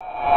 you